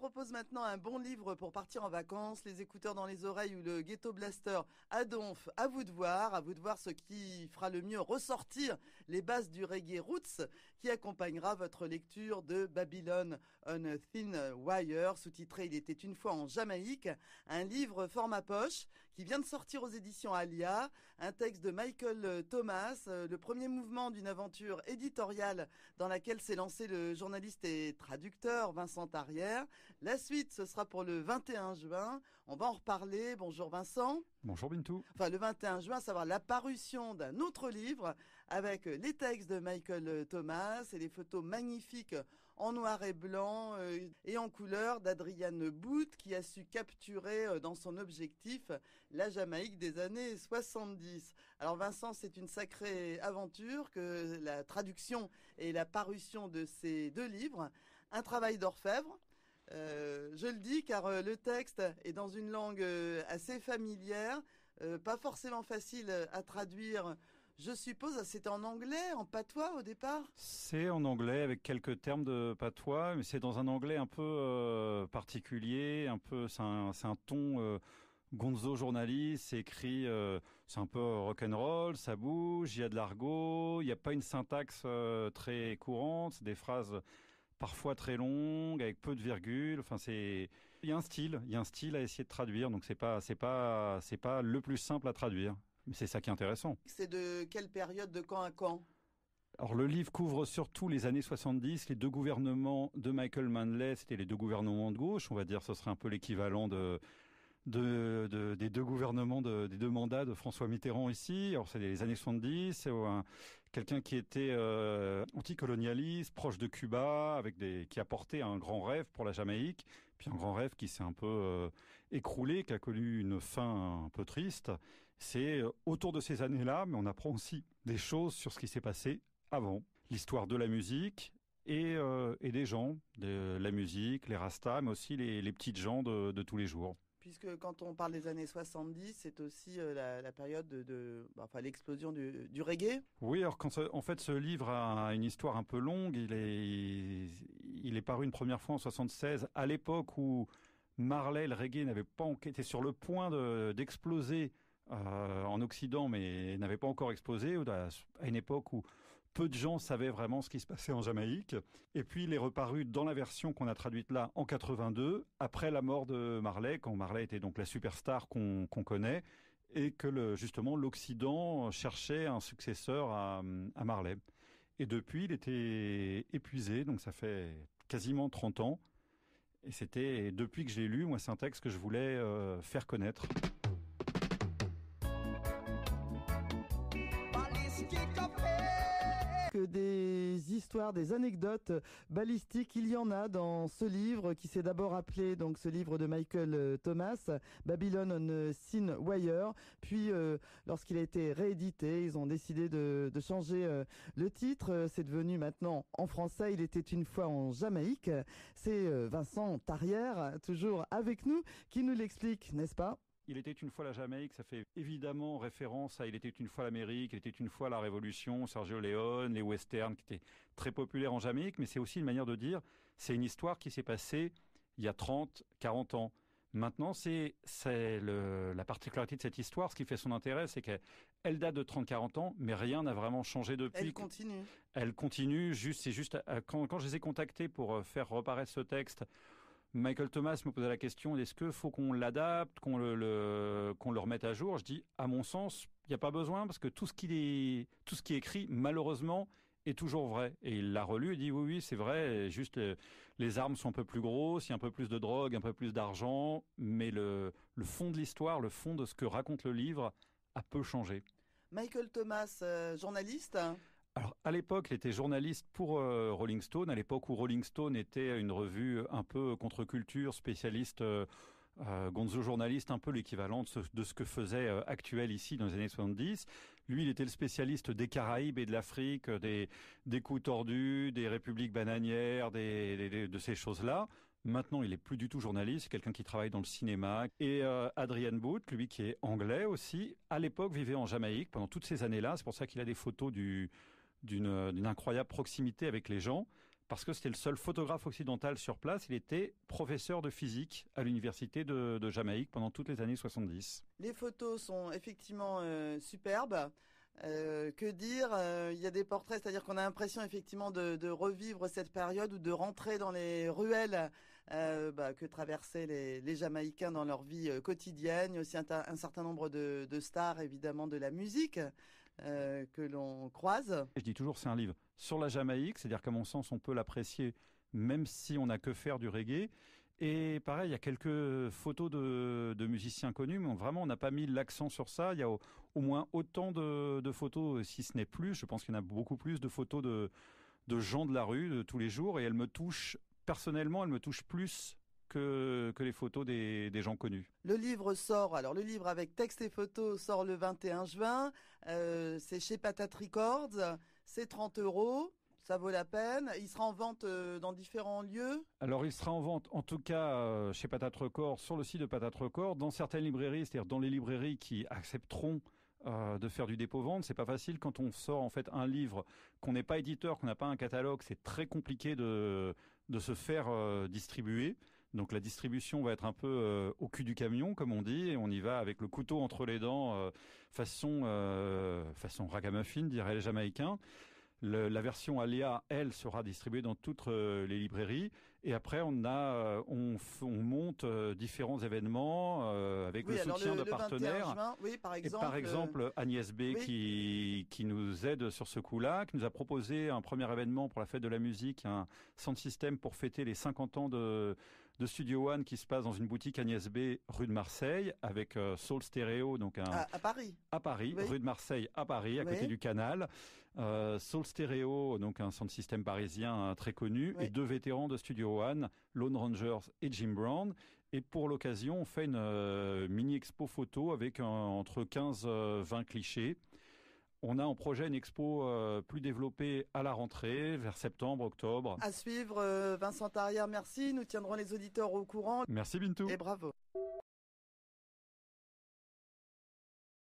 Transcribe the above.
propose maintenant un bon livre pour partir en vacances, les écouteurs dans les oreilles ou le ghetto blaster à Donf. À vous de voir, à vous de voir ce qui fera le mieux ressortir les bases du reggae roots qui accompagnera votre lecture de Babylon on a Thin Wire, sous-titré Il était une fois en Jamaïque, un livre format poche qui vient de sortir aux éditions Alia, un texte de Michael Thomas, euh, le premier mouvement d'une aventure éditoriale dans laquelle s'est lancé le journaliste et traducteur Vincent Arrière. La suite, ce sera pour le 21 juin. On va en reparler. Bonjour Vincent. Bonjour Bintou. Enfin, le 21 juin, ça va la parution d'un autre livre avec les textes de Michael Thomas et les photos magnifiques en noir et blanc euh, et en couleur d'Adrienne Booth qui a su capturer euh, dans son objectif la Jamaïque des années 70. Alors Vincent, c'est une sacrée aventure que la traduction et la parution de ces deux livres. Un travail d'orfèvre euh, je le dis car euh, le texte est dans une langue euh, assez familière, pas forcément facile à traduire. Je suppose, c'était en anglais, en patois au départ? C'est en anglais avec quelques termes de patois, mais c'est dans un anglais un peu particulier, un peu, c'est un, ton Gonzo journaliste, c'est écrit, c'est un peu rock'n'roll, ça bouge, il y a de l'argot, il n'y a pas une syntaxe très courante, des phrases parfois très longue, avec peu de virgules. Enfin, c'est il y a un style, il y a un style à essayer de traduire. Donc c'est pas c'est pas c'est pas le plus simple à traduire. Mais c'est ça qui est intéressant. C'est de quelle période, de quand à quand? Alors le livre couvre surtout les années 70, les deux gouvernements de Michael Manley, c'était les deux gouvernements de gauche, on va dire ce serait un peu l'équivalent de de, de, des deux gouvernements, de, des deux mandats de François Mitterrand ici. Alors c'est les années 70, c'est quelqu'un qui était euh, anticolonialiste, proche de Cuba, avec des qui a porté un grand rêve pour la Jamaïque, puis un grand rêve qui s'est un peu euh, écroulé, qui a connu une fin un peu triste. C'est euh, autour de ces années-là, mais on apprend aussi des choses sur ce qui s'est passé avant, l'histoire de la musique, et, euh, et, des gens, de la musique, les rastas, mais aussi les, les petites gens de, de tous les jours. Puisque quand on parle des années 70, c'est aussi euh, la, la, période de, de bah, enfin l'explosion du, du, reggae. Oui, alors quand en fait ce livre a une histoire un peu longue, il est il est paru une première fois en 76 à l'époque où Marley le reggae n'avait pas était sur le point d'exploser euh, en Occident, mais n'avait pas encore explosé, à une époque où peu de gens savaient vraiment ce qui se passait en Jamaïque. Et puis il est reparu dans la version qu'on a traduite là en 82, après la mort de Marley, quand Marley était donc la superstar qu'on connaît, et que justement l'Occident cherchait un successeur à, à Marley. Et depuis, il était épuisé, donc ça fait quasiment 30 ans. Et c'était depuis que je l'ai lu, moi c'est un texte que je voulais euh, faire connaître. Des histoires, des anecdotes balistiques, il y en a dans ce livre qui s'est d'abord appelé donc ce livre de Michael euh, Thomas, Babylon on Sin Wire. Puis euh, lorsqu'il a été réédité, ils ont décidé de, changer euh, le titre. C'est devenu maintenant en français. Il était une fois en Jamaïque. C'est Vincent Tarrière, toujours avec nous, qui nous l'explique, n'est-ce pas? Il était une fois la Jamaïque, ça fait évidemment référence à Il était une fois l'Amérique, Il était une fois la Révolution, Sergio Leone, les westerns qui étaient très populaires en Jamaïque, mais c'est aussi une manière de dire, c'est une histoire qui s'est passée il y a 30, 40 ans. Maintenant, c'est c'est la particularité de cette histoire, ce qui fait son intérêt, c'est qu'elle date de 30-40 ans, mais rien n'a vraiment changé depuis. Elle continue. Elle continue. Juste, c'est juste quand, quand je les ai contactés pour euh, faire reparaître ce texte Michael Thomas me posait la question est-ce que faut qu'on l'adapte, qu'on le, remette à jour? Je dis à mon sens, il n'y a pas besoin parce que tout ce qui est tout ce qui est écrit malheureusement est toujours vrai. Et il l'a relu et dit oui oui c'est vrai. Juste euh, les armes sont un peu plus grosses, il y a un peu plus de drogue, un peu plus d'argent, mais le le fond de l'histoire, le fond de ce que raconte le livre a peu changé. Michael Thomas, euh, journaliste. Alors à l'époque, il était journaliste pour euh, Rolling Stone, à l'époque où Rolling Stone était une revue un peu contre-culture, spécialiste euh, euh gonzo journaliste, un peu l'équivalent de, ce que faisait euh, Actuel ici dans les années 70. Lui, il était le spécialiste des Caraïbes et de l'Afrique, des, des coups tordus, des républiques bananières, des, de ces choses-là. Maintenant, il est plus du tout journaliste, quelqu'un qui travaille dans le cinéma. Et Adrian Booth, lui qui est anglais aussi, à l'époque vivait en Jamaïque pendant toutes ces années-là. C'est pour ça qu'il a des photos du d'une incroyable proximité avec les gens parce que c'était le seul photographe occidental sur place. Il était professeur de physique à l'université de, Jamaïque pendant toutes les années 70. Les photos sont effectivement euh, superbes. Euh, que dire euh, Il y a des portraits, c'est-à-dire qu'on a l'impression effectivement de, revivre cette période ou de rentrer dans les ruelles bah, que traversaient les, Jamaïcains dans leur vie quotidienne. Il y a aussi un, certain nombre de, stars, évidemment, de la musique. Euh, que l'on croise. Je dis toujours, c'est un livre sur la Jamaïque, c'est-à-dire qu'à mon sens, on peut l'apprécier même si on n'a que faire du reggae. Et pareil, il y a quelques photos de, musiciens connus, mais vraiment, on n'a pas mis l'accent sur ça. Il y a au, moins autant de, photos, si ce n'est plus. Je pense qu'il y en a beaucoup plus de photos de, de gens de la rue de tous les jours. Et elles me touchent, personnellement, elles me touchent plus que, que les photos des, des, gens connus. Le livre sort, alors le livre avec texte et photos sort le 21 juin. Euh, c'est chez Patate Records. C'est 30 euros. Ça vaut la peine. Il sera en vente euh, dans différents lieux. Alors, il sera en vente, en tout cas, euh, chez Patate Records, sur le site de Patate Records, dans certaines librairies, c'est-à-dire dans les librairies qui accepteront de faire du dépôt-vente. C'est pas facile quand on sort en fait un livre qu'on n'est pas éditeur, qu'on n'a pas un catalogue. C'est très compliqué de, de se faire distribuer. Donc la distribution va être un peu euh, au cul du camion, comme on dit, et on y va avec le couteau entre les dents, euh, façon euh, façon ragamuffin, dirait les Jamaïcains. la version Aléa, elle, sera distribuée dans toutes les librairies. Et après, on a, on, monte différents événements avec le soutien de partenaires. par exemple, et par exemple, Agnès B qui qui nous aide sur ce coup-là, qui nous a proposé un premier événement pour la fête de la musique, un centre système pour fêter les 50 ans de de Studio One qui se passe dans une boutique Agnès B rue de Marseille avec euh, Soul Stereo donc un à, Paris. À Paris rue de Marseille à Paris à côté du canal. Euh, Soul Stereo donc un centre système parisien euh, très connu et deux vétérans de Studio One Lone Rangers et Jim Brown. Et pour l'occasion on fait une mini expo photo avec entre 15 20 clichés on a en projet une expo euh, plus développée à la rentrée, vers septembre, octobre. À suivre, euh, Vincent Tarrière, merci. Nous tiendrons les auditeurs au courant. Merci Bintou. Et bravo.